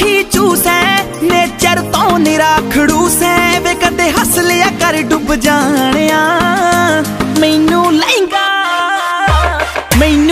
ਅੱਖੀ ਚੂਸੈ ਨੇਚਰ ਤੋਂ ਨਿਰਾਖੜੂ ਸੈ। ਵੇ ਕਦੇ ਹੱਸ ਲਿਆ ਕਰ ਡੁੱਬ ਜਾਣਿਆ। ਮੈਨੂੰ ਲਹਿੰਗਾ, ਮੈਨੂੰ